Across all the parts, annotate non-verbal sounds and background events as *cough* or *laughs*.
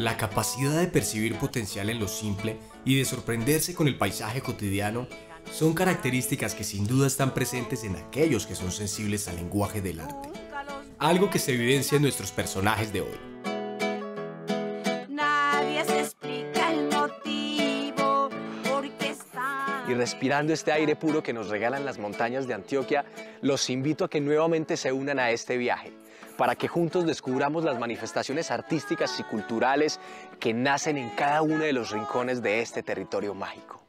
La capacidad de percibir potencial en lo simple y de sorprenderse con el paisaje cotidiano son características que sin duda están presentes en aquellos que son sensibles al lenguaje del arte. Algo que se evidencia en nuestros personajes de hoy. Nadie se explica el motivo porque está. Y respirando este aire puro que nos regalan las montañas de Antioquia, los invito a que nuevamente se unan a este viaje para que juntos descubramos las manifestaciones artísticas y culturales que nacen en cada uno de los rincones de este territorio mágico.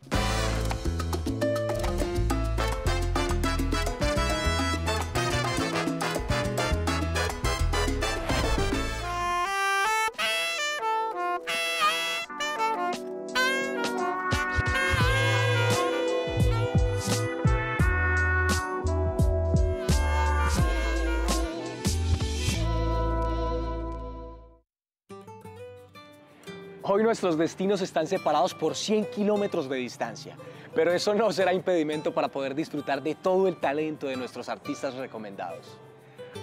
Hoy nuestros destinos están separados por 100 kilómetros de distancia, pero eso no será impedimento para poder disfrutar de todo el talento de nuestros artistas recomendados.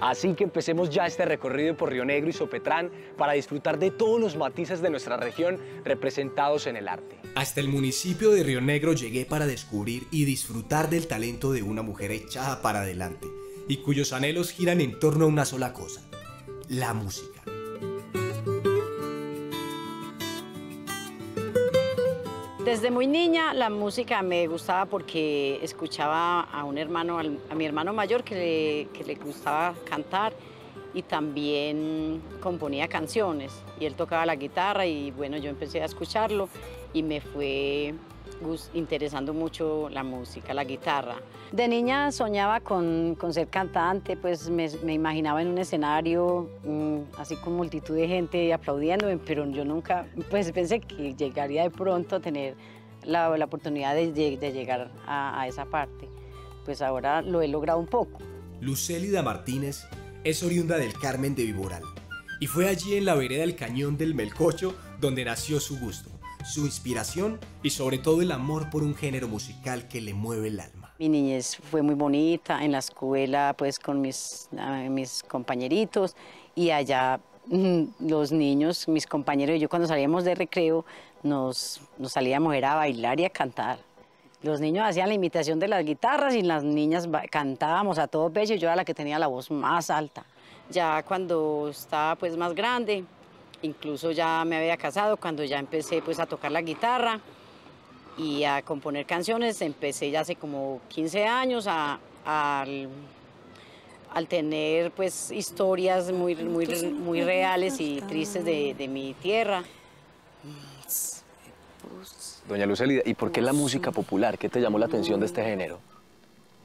Así que empecemos ya este recorrido por Río Negro y Sopetrán para disfrutar de todos los matices de nuestra región representados en el arte. Hasta el municipio de Río Negro llegué para descubrir y disfrutar del talento de una mujer echada para adelante y cuyos anhelos giran en torno a una sola cosa, la música. Desde muy niña la música me gustaba porque escuchaba a un hermano, a mi hermano mayor que le, que le gustaba cantar y también componía canciones. Y él tocaba la guitarra y bueno, yo empecé a escucharlo y me fue interesando mucho la música, la guitarra. De niña soñaba con, con ser cantante, pues me, imaginaba en un escenario mm, así con multitud de gente aplaudiéndome, pero yo nunca, pues pensé que llegaría de pronto a tener la, la oportunidad de, de llegar a, a esa parte. Pues ahora lo he logrado un poco. Lucélida Martínez es oriunda del Carmen de Viboral y fue allí en la vereda del Cañón del Melcocho donde nació su gusto, su inspiración y sobre todo el amor por un género musical que le mueve el alma. Mi niñez fue muy bonita en la escuela, pues con mis, ah, mis compañeritos y allá mm, los niños, mis compañeros y yo cuando salíamos de recreo nos, nos salíamos era a bailar y a cantar. Los niños hacían la imitación de las guitarras y las niñas ba- cantábamos a todo pecho yo era la que tenía la voz más alta. Ya cuando estaba pues más grande, incluso ya me había casado, cuando ya empecé pues a tocar la guitarra, y a componer canciones. Empecé ya hace como 15 años a, al, al tener pues historias muy, muy, muy reales y tristes de, de mi tierra. Doña Lucélida, ¿y por qué la música popular? ¿Qué te llamó la atención de este género?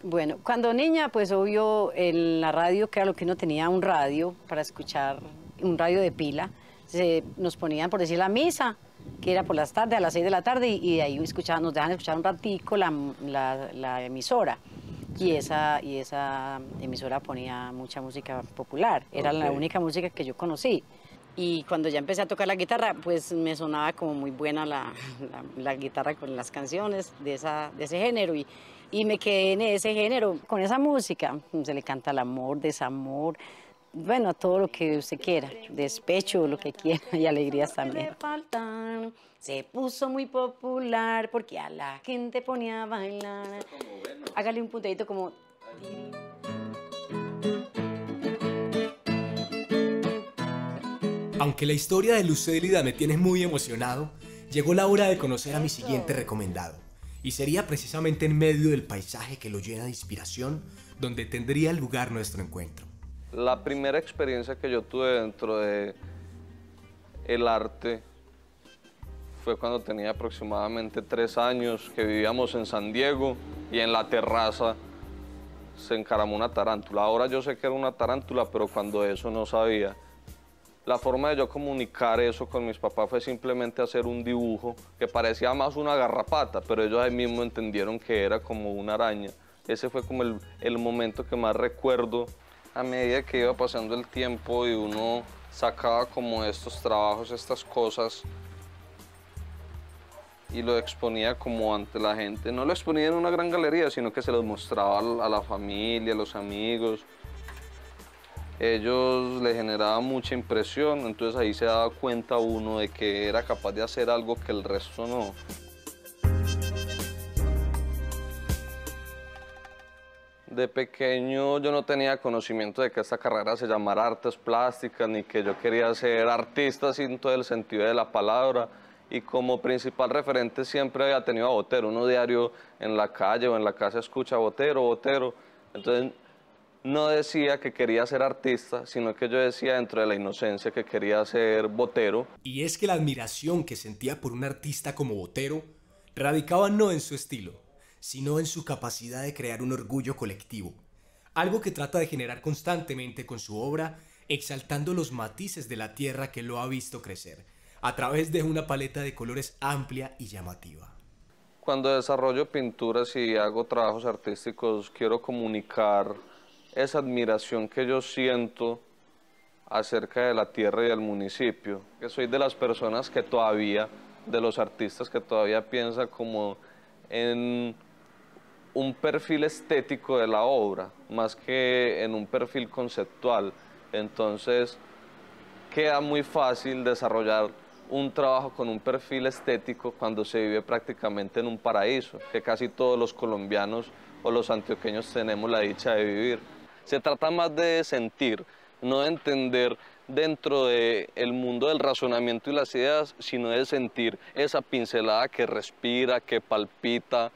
Bueno, cuando niña, pues obvio, en la radio, que era lo que uno tenía, un radio para escuchar, un radio de pila, se, nos ponían, por decir, la misa, que era por las tardes, a las 6 de la tarde, y, y de ahí escuchaban, nos dejan escuchar un ratico la, la- la emisora. Y esa, y esa emisora ponía mucha música popular, era la Ok. única música que yo conocí. Y cuando ya empecé a tocar la guitarra, pues me sonaba como muy buena la, la- la guitarra con las canciones de, esa, de ese género. Y, y me quedé en ese género, con esa música. Se le canta el amor, desamor, bueno, todo lo que usted quiera, despecho, lo que quiera y alegrías también. Se puso muy popular porque a la gente ponía a bailar. Hágale un puntadito como... Aunque la historia de Lucélida me tiene muy emocionado, llegó la hora de conocer a mi siguiente recomendado. Y sería precisamente en medio del paisaje que lo llena de inspiración donde tendría lugar nuestro encuentro. La primera experiencia que yo tuve dentro de el arte fue cuando tenía aproximadamente tres años, que vivíamos en San Diego y en la terraza se encaramó una tarántula. Ahora yo sé que era una tarántula, pero cuando eso no sabía. La forma de yo comunicar eso con mis papás fue simplemente hacer un dibujo que parecía más una garrapata, pero ellos ahí mismo entendieron que era como una araña. Ese fue como el, el momento que más recuerdo a medida que iba pasando el tiempo y uno sacaba como estos trabajos, estas cosas y lo exponía como ante la gente. No lo exponía en una gran galería, sino que se los mostraba a la- familia, a los amigos. ellos le generaba mucha impresión, entonces ahí se daba cuenta uno de que era capaz de hacer algo que el resto no. De pequeño yo no tenía conocimiento de que esta carrera se llamara artes plásticas, ni que yo quería ser artista sin todo el sentido de la palabra. Y como principal referente siempre había tenido a Botero. Uno diario en la calle o en la casa escucha Botero, Botero. Entonces no decía que quería ser artista, sino que yo decía dentro de la inocencia que quería ser Botero. Y es que la admiración que sentía por un artista como Botero radicaba no en su estilo, sino en su capacidad de crear un orgullo colectivo, algo que trata de generar constantemente con su obra, exaltando los matices de la tierra que lo ha visto crecer, a través de una paleta de colores amplia y llamativa. Cuando desarrollo pinturas y hago trabajos artísticos, quiero comunicar esa admiración que yo siento acerca de la tierra y del municipio, que soy de las personas que todavía, de los artistas que todavía piensan como en un perfil estético de la obra, más que en un perfil conceptual. Entonces, queda muy fácil desarrollar un trabajo con un perfil estético cuando se vive prácticamente en un paraíso, que casi todos los colombianos o los antioqueños tenemos la dicha de vivir. Se trata más de sentir, no de entender dentro del mundo del razonamiento y las ideas, sino de sentir esa pincelada que respira, que palpita,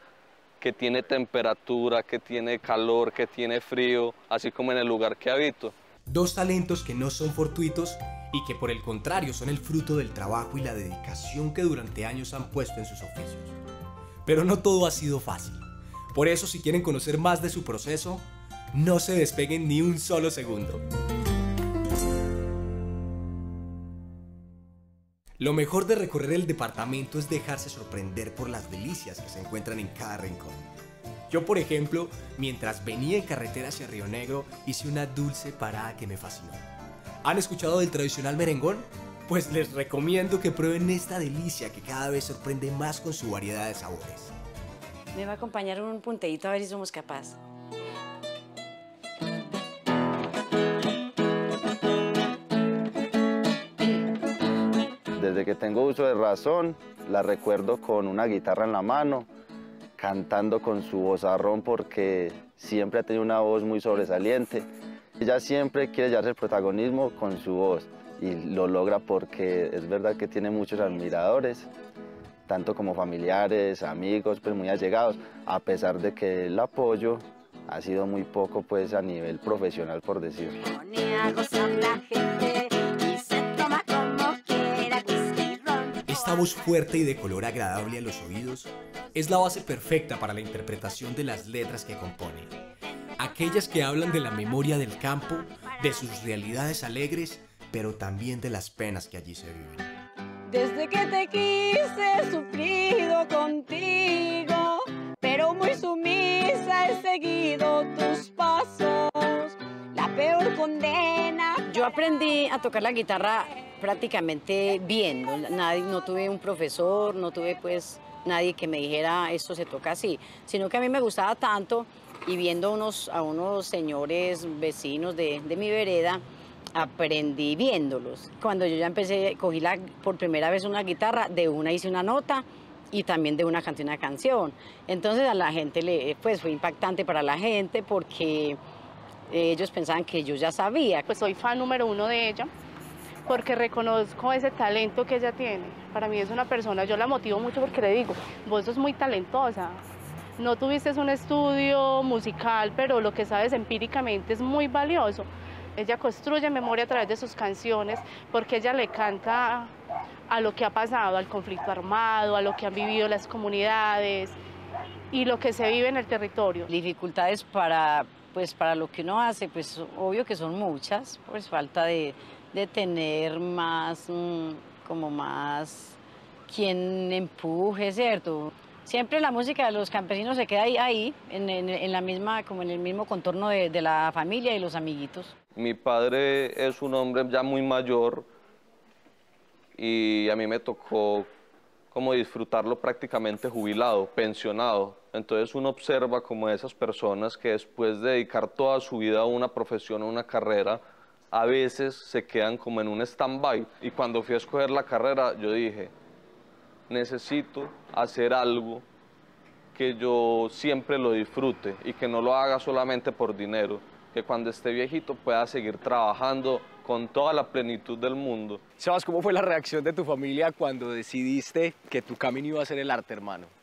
que tiene temperatura, que tiene calor, que tiene frío, así como en el lugar que habito. Dos talentos que no son fortuitos y que por el contrario son el fruto del trabajo y la dedicación que durante años han puesto en sus oficios. Pero no todo ha sido fácil. Por eso si quieren conocer más de su proceso, no se despeguen ni un solo segundo. Lo mejor de recorrer el departamento es dejarse sorprender por las delicias que se encuentran en cada rincón. Yo, por ejemplo, mientras venía en carretera hacia Río Negro, hice una dulce parada que me fascinó. ¿Han escuchado del tradicional merengón? Pues les recomiendo que prueben esta delicia que cada vez sorprende más con su variedad de sabores. Me va a acompañar un punteíto a ver si somos capaces. Desde que tengo uso de razón, la recuerdo con una guitarra en la mano, cantando con su vozarrón porque siempre ha tenido una voz muy sobresaliente. Ella siempre quiere llevarse el protagonismo con su voz y lo logra porque es verdad que tiene muchos admiradores, tanto como familiares, amigos, pues muy allegados, a pesar de que el apoyo ha sido muy poco pues a nivel profesional por decirlo. Esta voz fuerte y de color agradable a los oídos es la base perfecta para la interpretación de las letras que compone. Aquellas que hablan de la memoria del campo, de sus realidades alegres, pero también de las penas que allí se viven. Desde que te quise he sufrido contigo, pero muy sumisa he seguido tus pasos. Peor condena. Yo aprendí a tocar la guitarra prácticamente viendo. Nadie, no tuve un profesor, no tuve pues nadie que me dijera esto se toca así, sino que a mí me gustaba tanto y viendo unos, a unos señores vecinos de, de mi vereda, aprendí viéndolos. Cuando yo ya empecé, cogí la, por primera vez una guitarra, de una hice una nota y también de una canté una canción. Entonces a la gente le, pues fue impactante para la gente porque ellos pensaban que yo ya sabía. Pues soy fan número uno de ella porque reconozco ese talento que ella tiene. Para mí es una persona, yo la motivo mucho porque le digo, vos sos muy talentosa. No tuviste un estudio musical, pero lo que sabes empíricamente es muy valioso. Ella construye memoria a través de sus canciones porque ella le canta a lo que ha pasado, al conflicto armado, a lo que han vivido las comunidades y lo que se vive en el territorio. Dificultades para, pues, para lo que uno hace, pues obvio que son muchas, pues falta de, de tener más, mm, como más, quien empuje, ¿cierto? Siempre la música de los campesinos se queda ahí, ahí en, en- la misma, como en el mismo contorno de, de la familia y los amiguitos. Mi padre es un hombre ya muy mayor y a mí me tocó como disfrutarlo prácticamente jubilado, pensionado. Entonces uno observa como esas personas que después de dedicar toda su vida a una profesión, a una carrera, a veces se quedan como en un stand-by. Y cuando fui a escoger la carrera, yo dije, necesito hacer algo que yo siempre lo disfrute y que no lo haga solamente por dinero, que cuando esté viejito pueda seguir trabajando con toda la plenitud del mundo. Sebas, ¿cómo fue la reacción de tu familia cuando decidiste que tu camino iba a ser el arte, hermano?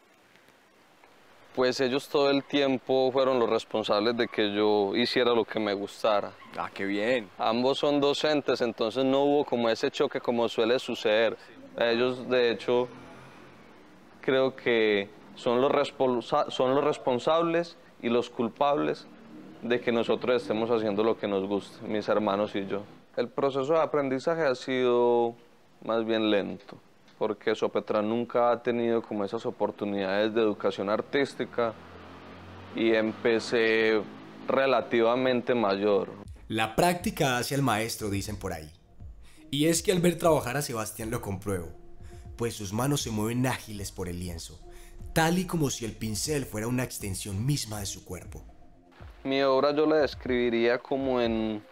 Pues ellos todo el tiempo fueron los responsables de que yo hiciera lo que me gustara. Ah, qué bien. Ambos son docentes, entonces no hubo como ese choque como suele suceder. Ellos, de hecho, creo que son los, responsa- son los responsables y los culpables de que nosotros estemos haciendo lo que nos gusta, mis hermanos y yo. El proceso de aprendizaje ha sido más bien lento, porque Sopetrán nunca ha tenido como esas oportunidades de educación artística y empecé relativamente mayor. La práctica hace al maestro, dicen por ahí. Y es que al ver trabajar a Sebastián lo compruebo, pues sus manos se mueven ágiles por el lienzo, tal y como si el pincel fuera una extensión misma de su cuerpo. Mi obra yo la describiría como en,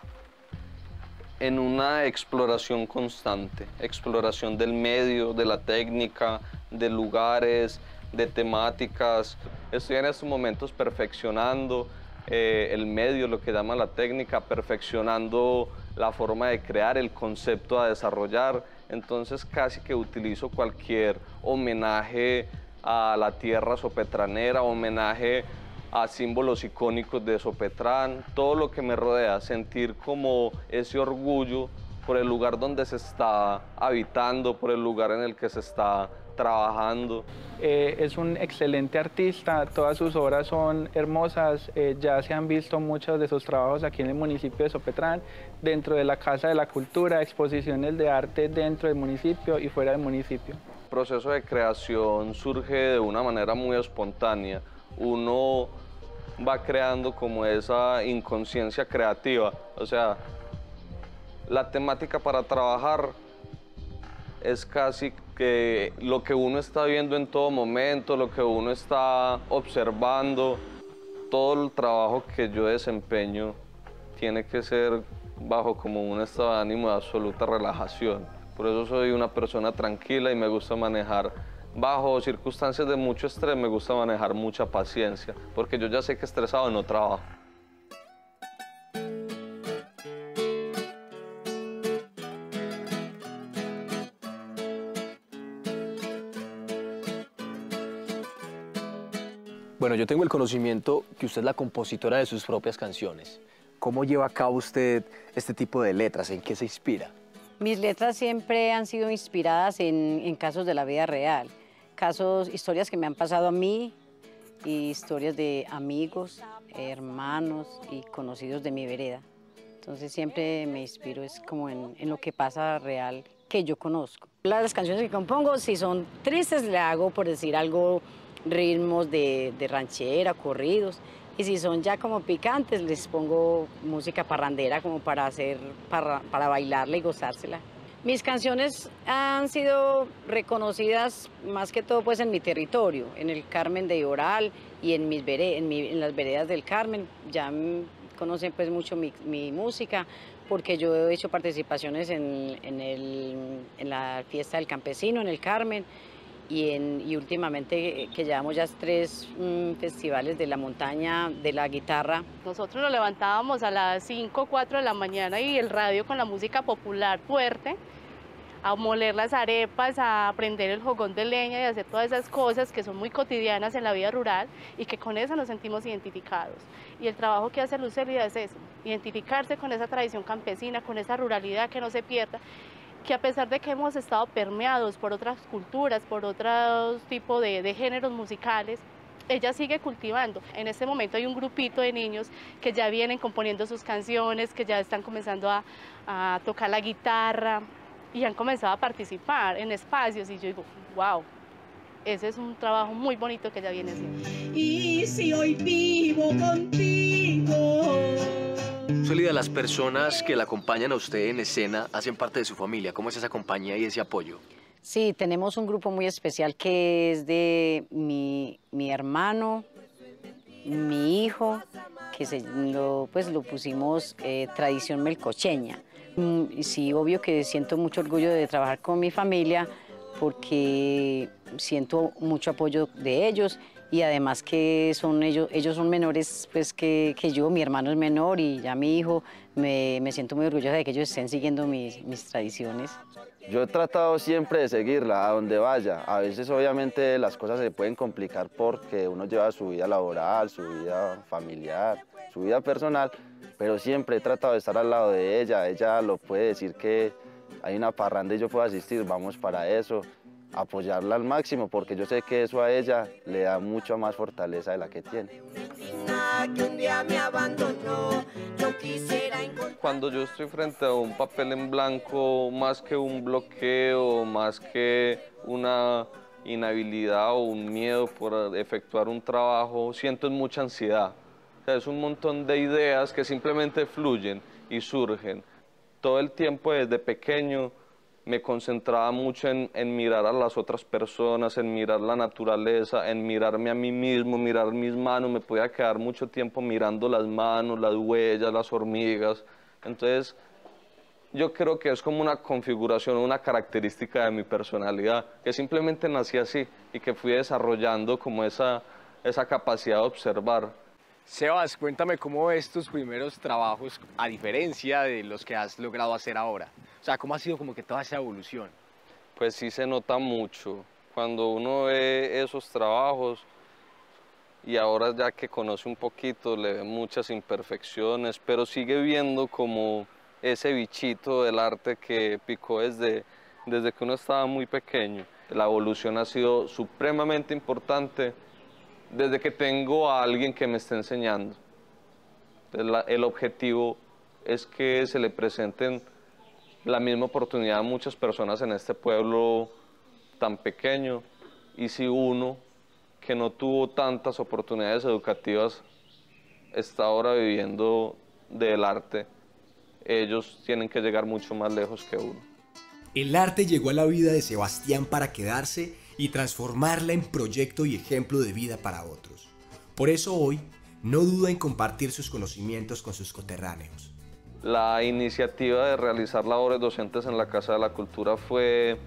en una exploración constante, exploración del medio, de la técnica, de lugares, de temáticas. Estoy en estos momentos perfeccionando eh, el medio, lo que llama la técnica, perfeccionando la forma de crear, el concepto a desarrollar. Entonces casi que utilizo cualquier homenaje a la tierra sopetranera, homenaje a símbolos icónicos de Sopetrán, todo lo que me rodea, sentir como ese orgullo por el lugar donde se está habitando, por el lugar en el que se está trabajando. Eh, es un excelente artista, todas sus obras son hermosas, eh, ya se han visto muchos de sus trabajos aquí en el municipio de Sopetrán, dentro de la Casa de la Cultura, exposiciones de arte dentro del municipio y fuera del municipio. El proceso de creación surge de una manera muy espontánea. Uno va creando como esa inconsciencia creativa. O sea, la temática para trabajar es casi que lo que uno está viendo en todo momento, lo que uno está observando, todo el trabajo que yo desempeño tiene que ser bajo como un estado de ánimo de absoluta relajación. Por eso soy una persona tranquila y me gusta manejar bajo circunstancias de mucho estrés, me gusta manejar mucha paciencia, porque yo ya sé que estresado no trabajo. Bueno, yo tengo el conocimiento que usted es la compositora de sus propias canciones. ¿Cómo lleva a cabo usted este tipo de letras? ¿En qué se inspira? Mis letras siempre han sido inspiradas en, en casos de la vida real, casos, historias que me han pasado a mí y historias de amigos, hermanos y conocidos de mi vereda. Entonces siempre me inspiro es como en, lo que pasa real que yo conozco. Las canciones que compongo, si son tristes, le hago por decir algo, ritmos de, de ranchera, corridos. Y si son ya como picantes, les pongo música parrandera como para hacer, para, para bailarla y gozársela. Mis canciones han sido reconocidas más que todo pues en mi territorio, en el Carmen de Oral y en, mis las veredas del Carmen. Ya conocen pues mucho mi, mi música porque yo he hecho participaciones en la fiesta del campesino, en el Carmen y, en, y últimamente eh, que llevamos ya tres mm, festivales de la montaña, de la guitarra. Nosotros nos levantábamos a las 5 o 4 de la mañana y el radio con la música popular fuerte, a moler las arepas, a prender el jogón de leña y hacer todas esas cosas que son muy cotidianas en la vida rural y que con eso nos sentimos identificados. Y el trabajo que hace Lucelia es eso, identificarse con esa tradición campesina, con esa ruralidad que no se pierda que a pesar de que hemos estado permeados por otras culturas, por otros tipos de, géneros musicales, ella sigue cultivando. En este momento hay un grupito de niños que ya vienen componiendo sus canciones, que ya están comenzando a, tocar la guitarra y han comenzado a participar en espacios y yo digo, wow, ese es un trabajo muy bonito que ella viene haciendo. Y si hoy vivo contigo. Solida, las personas que la acompañan a usted en escena hacen parte de su familia. ¿Cómo es esa compañía y ese apoyo? Sí, tenemos un grupo muy especial que es de mi, mi hermano, mi hijo, que se lo, pues, lo pusimos eh, tradición melcocheña. Mm, sí, obvio que siento mucho orgullo de trabajar con mi familia porque siento mucho apoyo de ellos y además que son ellos, ellos son menores pues que, que yo, mi hermano es menor y ya mi hijo, me, me siento muy orgullosa de que ellos estén siguiendo mis, mis tradiciones. Yo he tratado siempre de seguirla a donde vaya. A veces obviamente las cosas se pueden complicar porque uno lleva su vida laboral, su vida familiar, su vida personal, pero siempre he tratado de estar al lado de ella. Ella lo puede decir que hay una parranda y yo puedo asistir, vamos para eso, apoyarla al máximo porque yo sé que eso a ella le da mucha más fortaleza de la que tiene. Cuando yo estoy frente a un papel en blanco, más que un bloqueo, más que una inhabilidad o un miedo por efectuar un trabajo, siento mucha ansiedad. O sea, es un montón de ideas que simplemente fluyen y surgen. Todo el tiempo desde pequeño me concentraba mucho en, mirar a las otras personas, en mirar la naturaleza, en mirarme a mí mismo, mirar mis manos. Me podía quedar mucho tiempo mirando las manos, las huellas, las hormigas. Entonces, yo creo que es como una configuración, una característica de mi personalidad, que simplemente nací así y que fui desarrollando como esa, esa capacidad de observar. Sebas, cuéntame cómo ves tus primeros trabajos a diferencia de los que has logrado hacer ahora. O sea, ¿cómo ha sido como que toda esa evolución? Pues sí se nota mucho. Cuando uno ve esos trabajos y ahora ya que conoce un poquito, le ve muchas imperfecciones, pero sigue viendo como ese bichito del arte que picó desde, desde que uno estaba muy pequeño. La evolución ha sido supremamente importante desde que tengo a alguien que me está enseñando. El objetivo es que se le presenten la misma oportunidad a muchas personas en este pueblo tan pequeño y si uno que no tuvo tantas oportunidades educativas está ahora viviendo del arte, ellos tienen que llegar mucho más lejos que uno. El arte llegó a la vida de Sebastián para quedarse y transformarla en proyecto y ejemplo de vida para otros. Por eso hoy no duda en compartir sus conocimientos con sus coterráneos. La iniciativa de realizar labores docentes en la Casa de la Cultura fue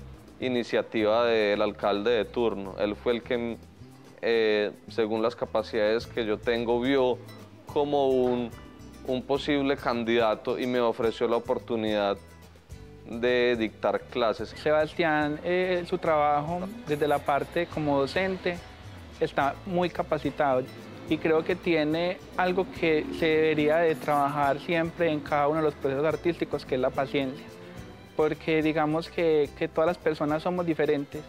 iniciativa del alcalde de turno. Él fue el que, eh, según las capacidades que yo tengo, vio como un, un posible candidato y me ofreció la oportunidad de dictar clases. Sebastián, eh, su trabajo desde la parte como docente está muy capacitado y creo que tiene algo que se debería de trabajar siempre en cada uno de los procesos artísticos, que es la paciencia. Porque digamos que, que todas las personas somos diferentes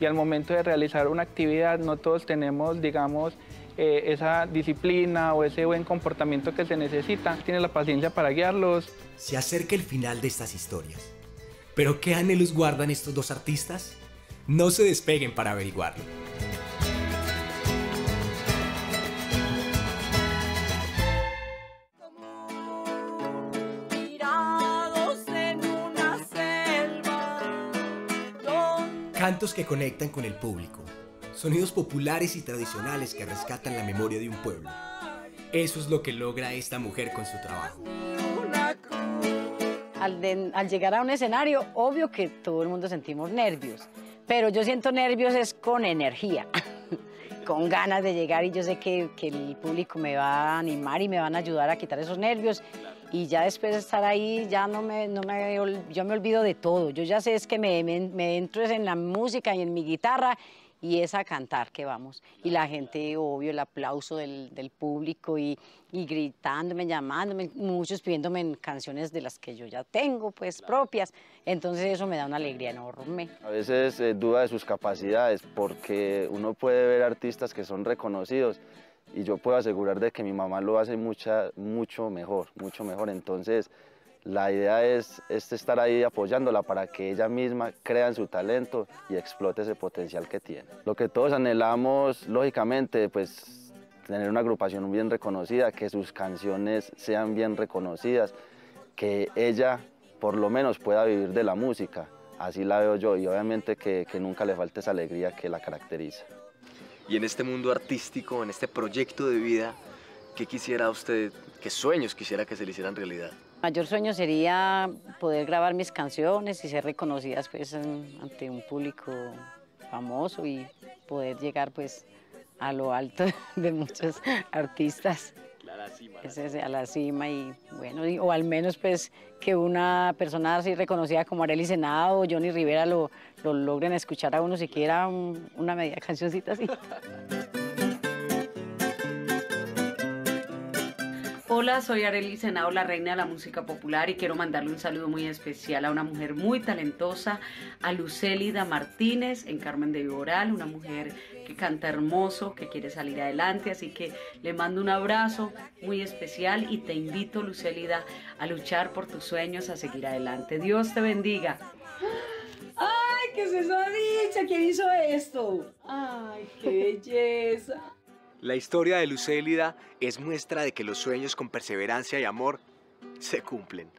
y al momento de realizar una actividad no todos tenemos, digamos, eh, esa disciplina o ese buen comportamiento que se necesita. Tiene la paciencia para guiarlos. Se acerca el final de estas historias. ¿Pero qué anhelos guardan estos dos artistas? No se despeguen para averiguarlo. Cantos que conectan con el público. Sonidos populares y tradicionales que rescatan la memoria de un pueblo. Eso es lo que logra esta mujer con su trabajo. Al, de- al llegar a un escenario, obvio que todo el mundo sentimos nervios, pero yo siento nervios es con energía, *laughs* con ganas de llegar y yo sé que, que el público me va a animar y me van a ayudar a quitar esos nervios y ya después de estar ahí ya no me, no me, yo me olvido de todo, yo ya sé es que me, me, me entro en la música y en mi guitarra y es a cantar que vamos. Y la gente, obvio, el aplauso del, del público y, y gritándome, llamándome, muchos pidiéndome canciones de las que yo ya tengo, pues propias. Entonces eso me da una alegría enorme. A veces eh, duda de sus capacidades porque uno puede ver artistas que son reconocidos y yo puedo asegurar de que mi mamá lo hace mucha, mucho mejor, mucho mejor. Entonces la idea es, es estar ahí apoyándola para que ella misma crea en su talento y explote ese potencial que tiene. Lo que todos anhelamos, lógicamente, pues tener una agrupación bien reconocida, que sus canciones sean bien reconocidas, que ella por lo menos pueda vivir de la música. Así la veo yo y obviamente que, que nunca le falte esa alegría que la caracteriza. Y en este mundo artístico, en este proyecto de vida, ¿Qué quisiera usted, qué sueños quisiera que se le hicieran realidad? Mayor sueño sería poder grabar mis canciones y ser reconocidas pues ante un público famoso y poder llegar pues a lo alto *laughs* de muchos artistas. Ese es a la cima y bueno, y- o al menos pues que una persona así reconocida como Arely Senado o Johnny Rivera lo, lo logren escuchar a uno siquiera un- una media cancioncita así. *laughs* Hola, soy Arely Senado, la reina de la música popular y quiero mandarle un saludo muy especial a una mujer muy talentosa, a Lucélida Martínez en Carmen de Viboral, una mujer que canta hermoso, que quiere salir adelante, así que le mando un abrazo muy especial y te invito, Lucélida, a luchar por tus sueños, a seguir adelante. Dios te bendiga. ¡Ay, qué es dicha! ¿Quién hizo esto? ¡Ay, qué belleza! La historia de Lucélida es muestra de que los sueños con perseverancia y amor se cumplen.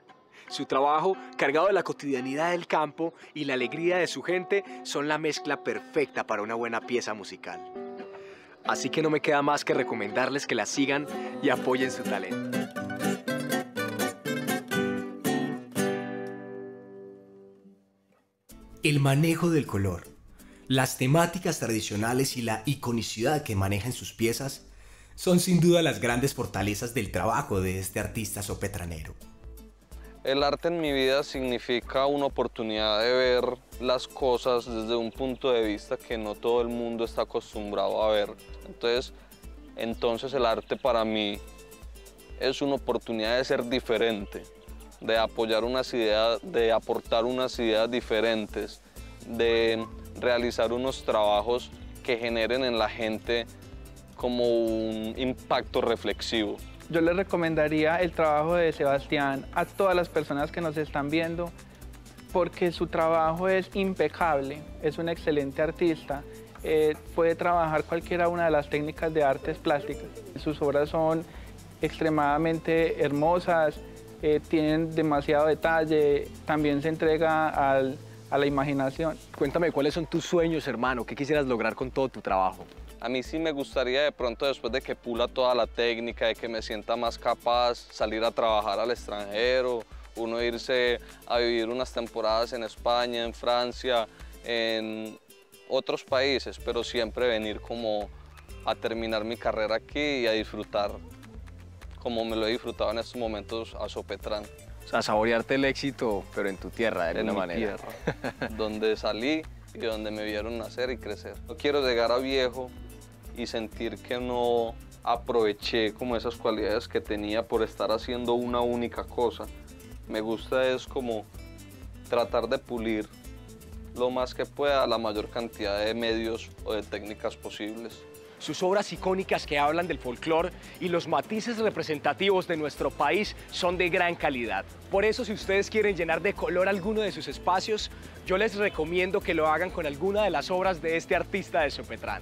Su trabajo, cargado de la cotidianidad del campo y la alegría de su gente, son la mezcla perfecta para una buena pieza musical. Así que no me queda más que recomendarles que la sigan y apoyen su talento. El manejo del color, las temáticas tradicionales y la iconicidad que maneja en sus piezas son sin duda las grandes fortalezas del trabajo de este artista sopetranero. El arte en mi vida significa una oportunidad de ver las cosas desde un punto de vista que no todo el mundo está acostumbrado a ver. Entonces, entonces el arte para mí es una oportunidad de ser diferente, de apoyar unas ideas, de aportar unas ideas diferentes, de realizar unos trabajos que generen en la gente como un impacto reflexivo. Yo les recomendaría el trabajo de Sebastián a todas las personas que nos están viendo porque su trabajo es impecable, es un excelente artista, eh, puede trabajar cualquiera una de las técnicas de artes plásticas. Sus obras son extremadamente hermosas, eh, tienen demasiado detalle, también se entrega al- a la imaginación. Cuéntame, ¿cuáles son tus sueños, hermano? ¿Qué quisieras lograr con todo tu trabajo? A mí sí me gustaría de pronto después de que pula toda la técnica, de que me sienta más capaz, salir a trabajar al extranjero, uno irse a vivir unas temporadas en España, en Francia, en otros países, pero siempre venir como a terminar mi carrera aquí y a disfrutar como me lo he disfrutado en estos momentos a Sopetrán. O sea, saborearte el éxito, pero en tu tierra, de en alguna mi manera. tierra, *laughs* donde salí y donde me vieron nacer y crecer. No quiero llegar a viejo y sentir que no aproveché como esas cualidades que tenía por estar haciendo una única cosa. Me gusta es como tratar de pulir lo más que pueda la mayor cantidad de medios o de técnicas posibles. Sus obras icónicas que hablan del folclore y los matices representativos de nuestro país son de gran calidad. Por eso, si ustedes quieren llenar de color alguno de sus espacios, yo les recomiendo que lo hagan con alguna de las obras de este artista de Sopetrán.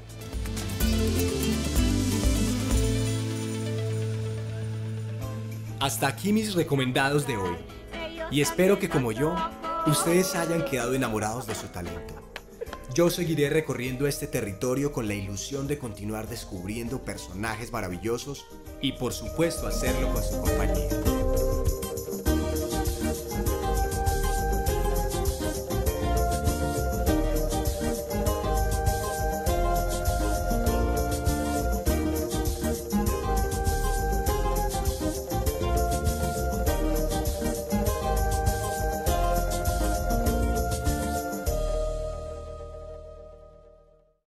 Hasta aquí mis recomendados de hoy. Y espero que como yo, ustedes hayan quedado enamorados de su talento. Yo seguiré recorriendo este territorio con la ilusión de continuar descubriendo personajes maravillosos y por supuesto hacerlo con su compañía.